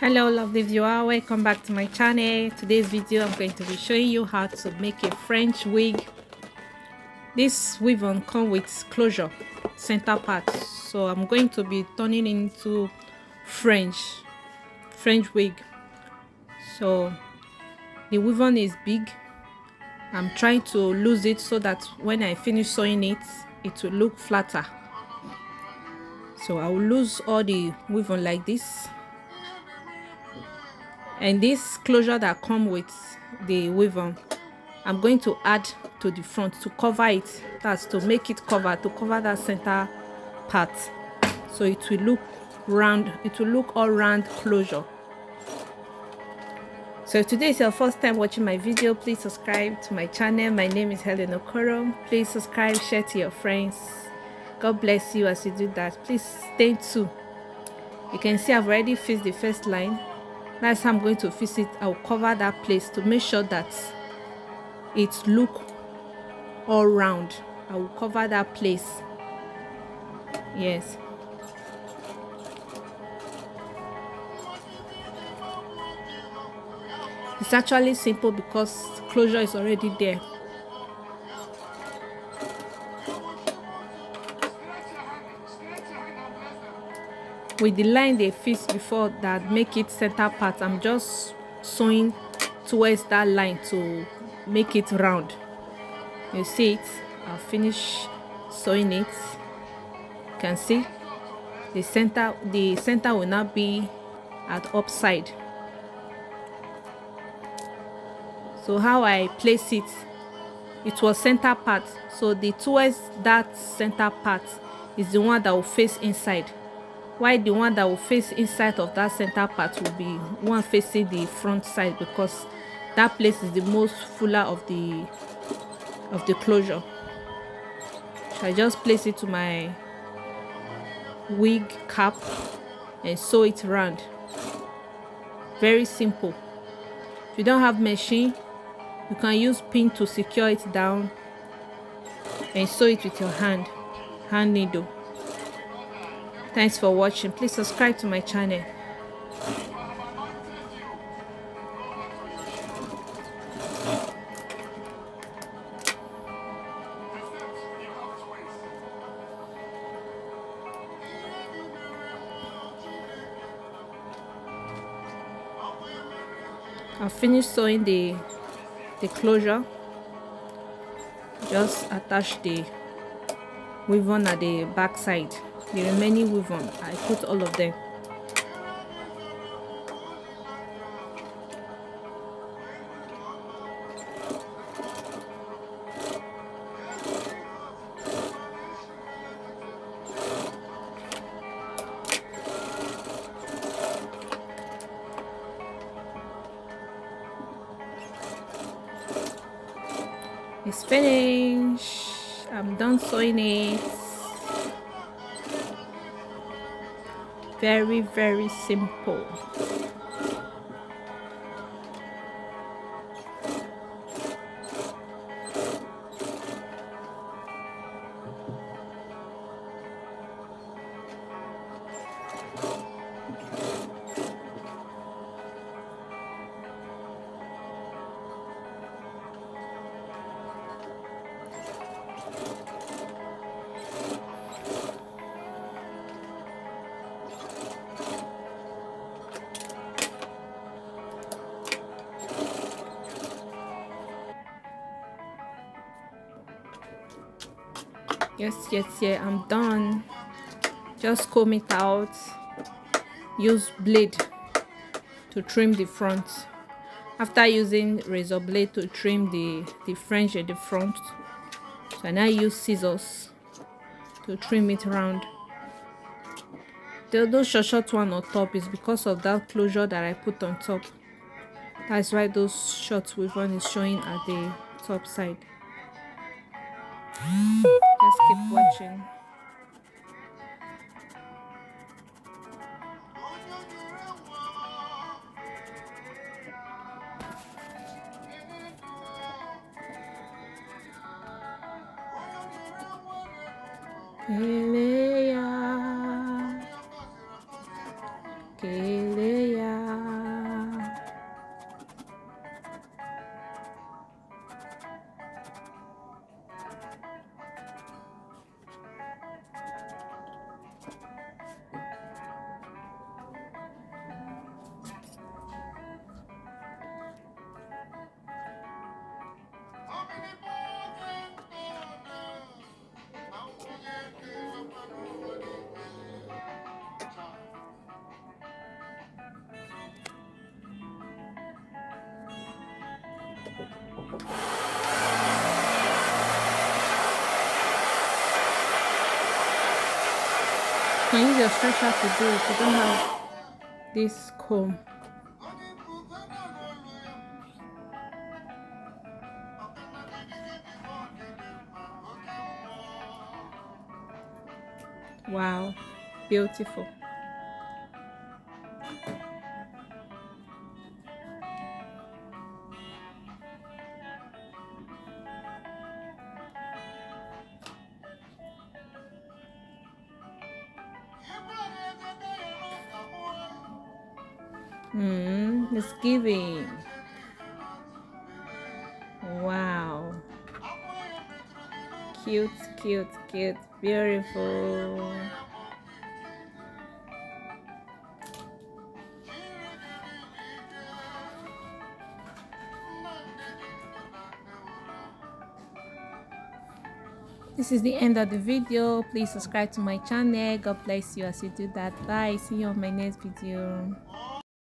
hello lovely viewer. Welcome back to my channel. Today's video i'm going to be showing you how to make a french wig. This weave-on come with closure center part. So i'm going to be turning into french french wig. So the weave-on is big. I'm trying to lose it so that when i finish sewing it it will look flatter. So i will lose all the weave-on like this and this closure that come with the weave-on i'm going to add to the front to cover it. That's to make it cover to cover that center part. So it will look round it will look all round closure. So if today is your first time watching my video please subscribe to my channel. My name is helen okoro. Please subscribe share to your friends. God bless you as you do that. Please stay tuned. You can see i've already fixed the first line how i'm going to fix it i'll cover that place to make sure that it look all round. I will cover that place. Yes. It's actually simple because closure is already there with the line they fixed before that make it center part i'm just sewing towards that line to make it round. You see it? I'll finish sewing it. You can see? The center the center will not be at upside. So how i place it it was center part. So the towards that center part is the one that will face inside while the one that will face inside of that center part will be one facing the front side because that place is the most fuller of the of the closure. So i just place it to my wig cap and sew it round. Very simple. If you don't have machine you can use pin to secure it down and sew it with your hand hand needle Thanks for watching. Please subscribe to my channel. I finished sewing the the closure just attach the weave on at the back side the remaining weave on. I put all of them. It's finished. I'm done sewing it very very simple yes yes yeah i'm done. Just comb it out. Use blade to trim the front. After using razor blade to trim the the fringe at the front. So I now use scissors to trim it around. The, those short short one on top is because of that closure that I put on top. That's why those short weave one is showing at the top side just keep watching. Keleya, can use your stretcher to do it you don't have this comb. Wow. Beautiful Hmm, it's giving. Wow. Cute, cute, cute, beautiful. this is the end of the video please subscribe to my channel god bless you as you do that bye see you on my next video